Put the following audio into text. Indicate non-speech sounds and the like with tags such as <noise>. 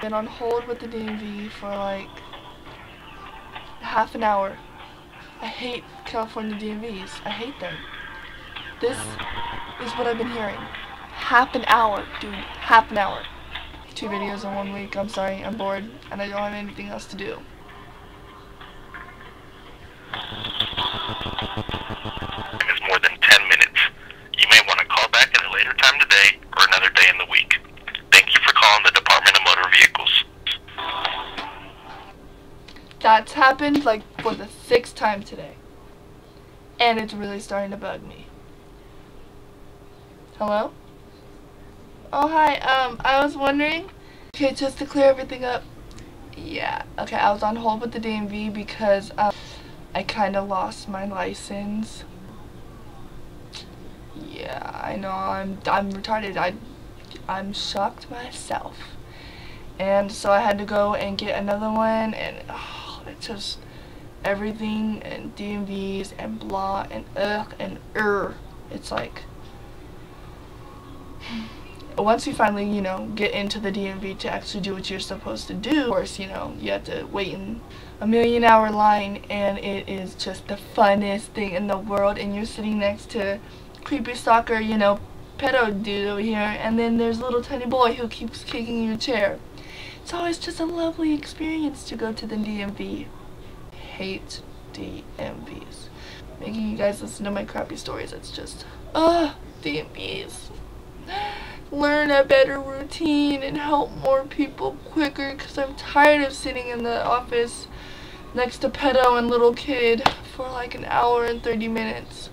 Been on hold with the DMV for like half an hour. I hate California DMVs. I hate them. This is what I've been hearing. Half an hour, dude. Half an hour. Two videos in one week. I'm sorry. I'm bored and I don't have anything else to do. That's happened like for the sixth time today. And it's really starting to bug me. Hello? Oh, hi. Um, I was wondering. Okay, just to clear everything up. Yeah, okay, I was on hold with the DMV because um, I kind of lost my license. Yeah, I know. I'm I'm retarded. I I'm shocked myself. And so I had to go and get another one and oh, it just everything and DMVs and blah and ugh and er. It's like <sighs> once you finally, you know, get into the DMV to actually do what you're supposed to do, of course, you know, you have to wait in a million hour line and it is just the funnest thing in the world and you're sitting next to creepy stalker, you know, pedo dude over here and then there's a little tiny boy who keeps kicking your chair. It's always just a lovely experience to go to the DMV. Hate DMVs. Making you guys listen to my crappy stories, it's just, ugh, DMVs learn a better routine and help more people quicker because I'm tired of sitting in the office next to pedo and little kid for like an hour and 30 minutes.